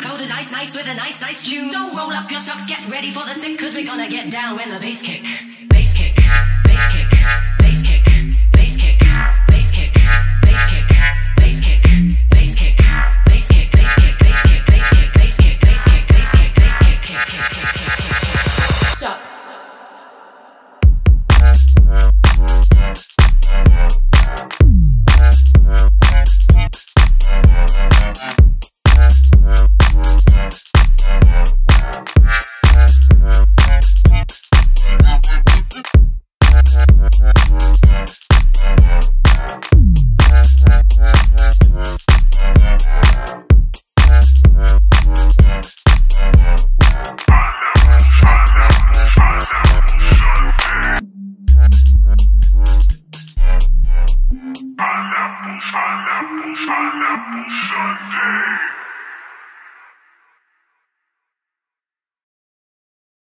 Cold as ice, nice with a nice ice tune. Don't roll up your socks, get ready for the sick, cause we're gonna get down when the bass kick. Pineapple, pineapple Sunday.